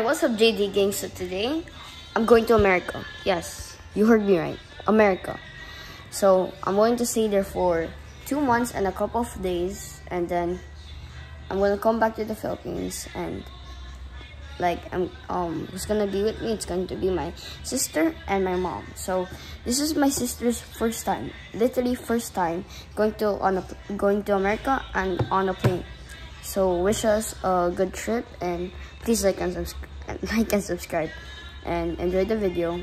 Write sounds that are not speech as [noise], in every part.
What's up, JD Gang? So today, I'm going to America. Yes, you heard me right. America. So I'm going to stay there for two months and a couple of days, and then I'm gonna come back to the Philippines and like I'm um who's gonna be with me it's going to be my sister and my mom so this is my sister's first time literally first time going to on a going to America and on a plane so wish us a good trip and please like and subscribe like and subscribe and enjoy the video.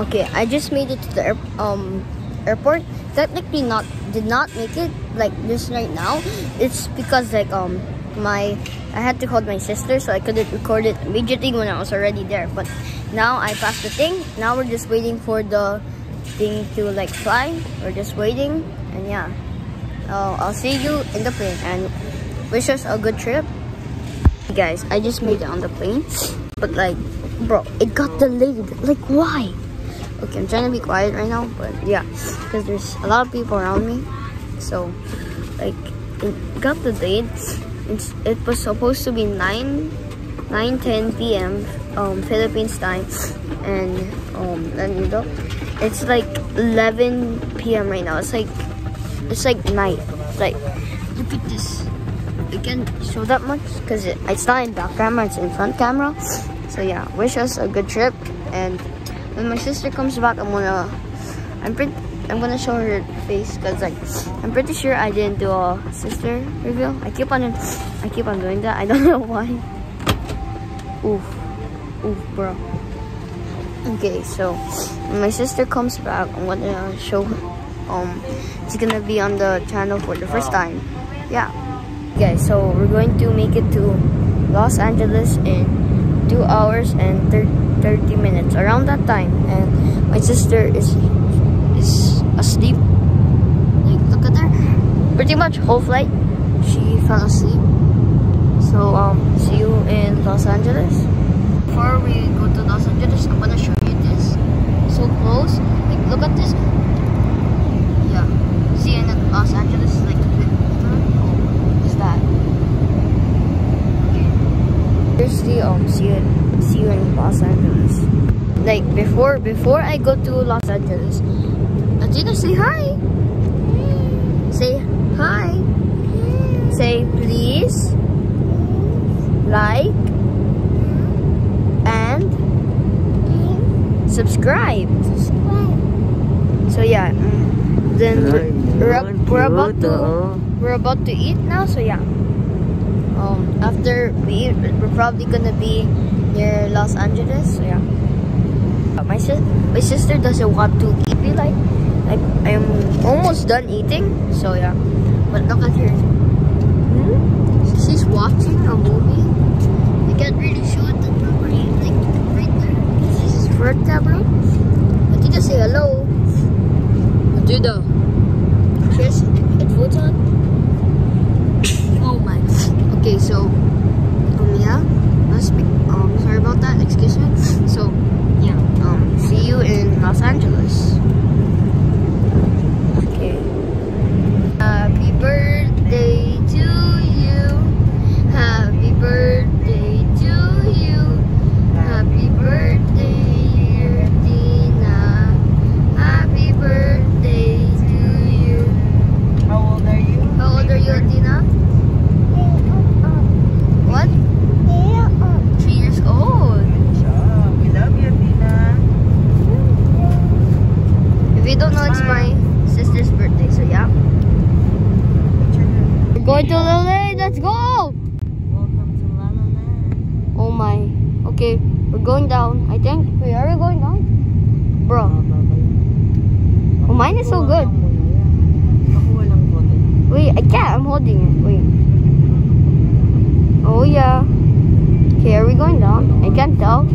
Okay i just made it to the um airport. Technically not did not make it like this right now. It's because like um my i had to call my sister so i couldn't record it immediately when i was already there. But now i passed the thing. Now we're just waiting for the thing to like fly. We're just waiting and yeah uh, i'll see you in the plane and wish us a good trip. Guys i just made it on the plane but like bro it got delayed. Like why? Okay i'm trying to be quiet right now but yeah because there's a lot of people around me so like it got delayed. it's, it was supposed to be 9 9 10 p.m um philippines time and um then you know it's like 11 p.m right now. It's like it's like night like look at this I can't show that much because it, it's not in back camera it's in front camera so yeah wish us a good trip and when my sister comes back, I'm gonna, I'm pretty, I'm gonna show her face because like, I'm pretty sure I didn't do a sister reveal. I keep on, I keep on doing that. I don't [laughs] know why. Oof, oof, bro. Okay, so when my sister comes back, I'm gonna show her. Um, she's gonna be on the channel for the first time. Yeah. Guys, so we're going to make it to Los Angeles in two hours and 30 30 minutes around that time. And my sister is is asleep. Like look at her. Pretty much whole flight she fell asleep. So um see you in Los Angeles. Before we go to Los Angeles I'm gonna show you this. So close. Like look at this yeah see you in Los Angeles like oh, is that okay here's the um see you see you in Los Angeles. Like before before I go to Los Angeles, Athena say hi. Say hi. Say please like and subscribe. So yeah, then we're, we're about to we're about to eat now. So yeah, um, after we eat, we're probably gonna be near Los Angeles. So yeah. My sis my sister doesn't want to eat me like like I'm almost done eating. So yeah. But look at her. Hmm? She's watching a movie. I can't really show it right, like right there. This is for camera. But you just say hello. Do the Chris headphones on. oh my. Okay, so um yeah, let's be um, sorry about that. Excuse me. So, yeah. Um, see you in Los Angeles. Okay. Happy birthday to you. Happy birthday to you. Happy birthday, dear Dina. Happy birthday to you. How old are you? How old are you, Dina? What? Three years old. Job. We love you, Tina. If you don't know, it's my sister's birthday, so yeah. We're going to LA, let's go! Welcome to La La Land. Oh my. Okay, we're going down, I think. Wait, are we going down? Bro, oh, mine is so good. Wait, I can't, I'm holding it. Wait. Oh yeah. Okay, are we going down? I can't tell.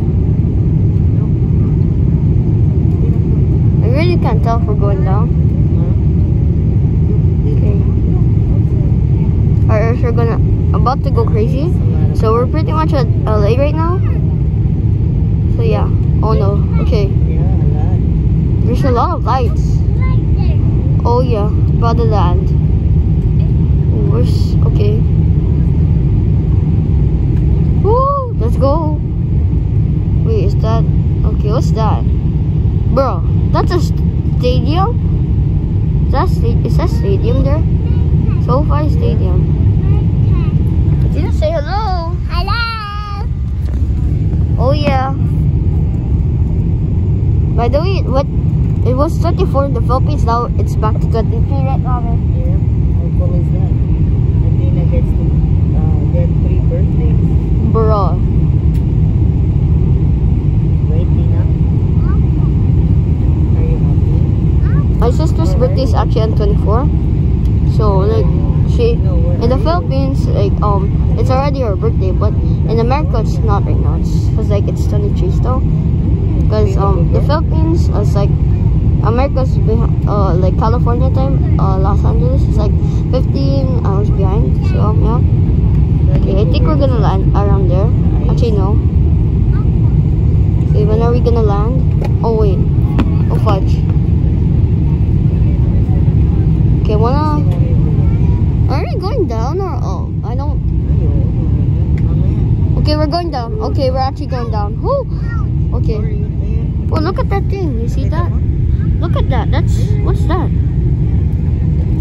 I really can't tell if we're going down. Okay. Our are gonna about to go crazy. So we're pretty much at LA right now. So yeah. Oh no. Okay. There's a lot of lights. Oh yeah. Brotherland. Where's okay. Woo! Let's go. Wait, is that okay, what's that? Bro, that's a stadium? Is that, sta is that stadium there? SoFi Stadium. Didn't say hello? Hello! Oh yeah. By the way, what it was 24 in the Philippines, now it's back to 23 right now. Yeah. How cool is that? Athena gets to uh, get three birthdays. Bro. Right, Tina? Are you happy? My sister's birthday is actually on 24. So like she No, in the? Philippines like um it's already her birthday, but in America it's not right now. It's cause like it's 23 still. Because um the Philippines is like America's behind, uh like California time, uh Los Angeles is like 15 hours behind. So um, yeah. Okay, I think we're gonna land around there. Actually no. Okay, when are we gonna land? Oh wait. Oh fudge. Okay, wanna are we going down or up? I don't Okay, we're going down. Okay, we're actually going down. Whoo! Okay. Well, look at that thing. You see that? Look at that. That's what's that?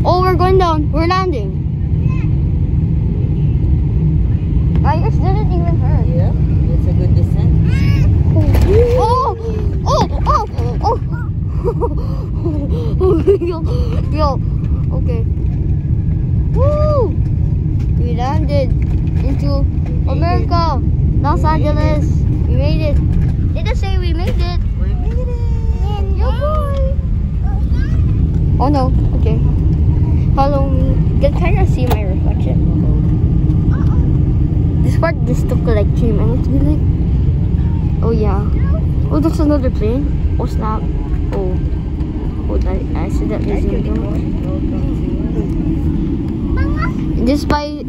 Oh, we're going down. We're landing. I just didn't even hurt. Yeah, it's a good descent. Oh! Oh! Oh! Oh! oh. [laughs] yo, yo. Okay. Woo! We landed into America, Los Angeles. We made it. Did say we made it? We made it. Yo, boy. Oh no. Okay. Follow me. You can kind of see my reflection. This part just took like three minutes. Be like, oh yeah. Oh, that's another plane. Oh snap. Oh. Oh, I accidentally zoomed in. This is my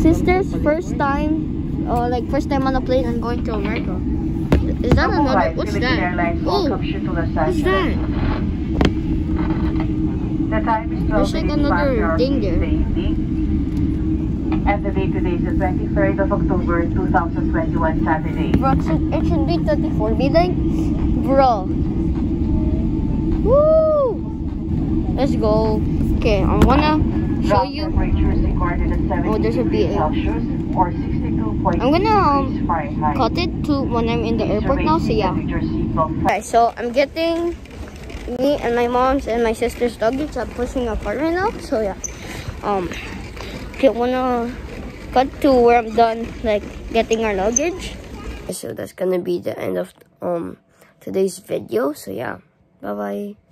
sister's first time, uh, like first time on a plane and going to America. Is that another? What's that? Oh, what's that? The time is 12 There's like another thing there. the. And the date today is the 23rd of October 2021, Saturday. Bro, it should, it should be 34. Be bro. Woo! Let's go. Okay, I'm gonna show you. temperature is recorded at 70 Oh, there's a degrees BA. Celsius or 62.6 I'm gonna, um. Cut it to when I'm in the airport now, so yeah. with your seatbelt Okay, so I'm getting me and my mom's and my sister's luggage. I'm pushing apart right now, so yeah. Um, okay, wanna cut to where I'm done, like getting our luggage. So that's gonna be the end of um today's video. So yeah, bye bye.